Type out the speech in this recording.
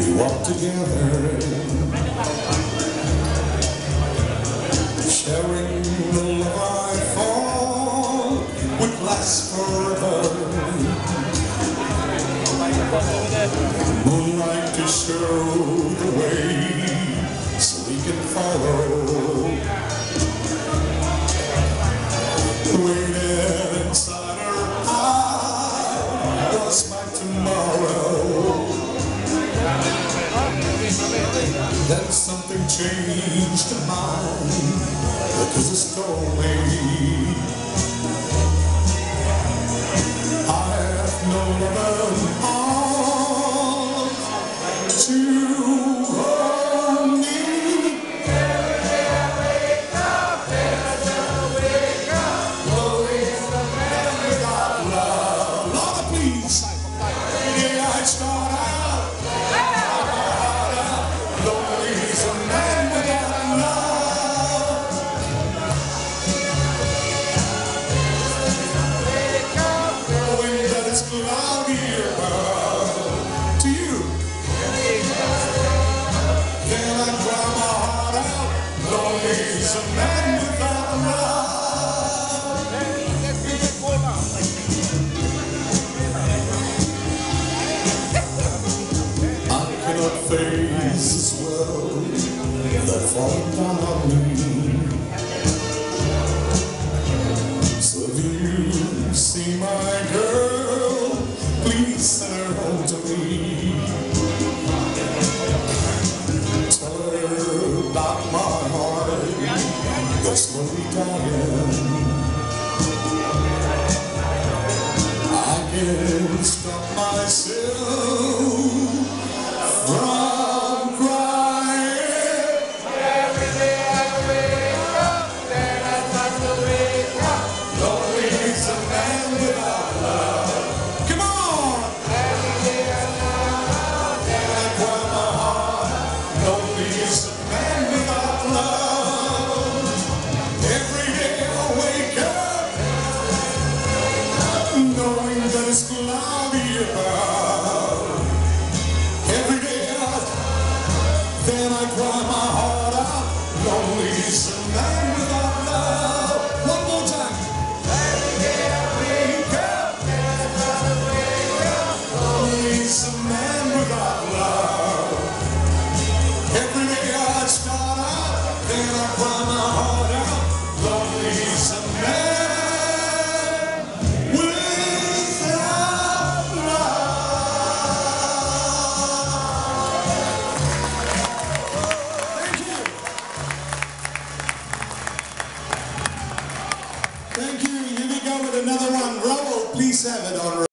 We walk together. Sharing the love I fall Would last forever. Moonlight to show There's something changed about because it's calling. I have no lover. faces well that fall down me. So if you see my girl, please send her home to me. Tell her about my Let's go down. gonna school. Thank you. Here we go with another one. Rubble, please have it on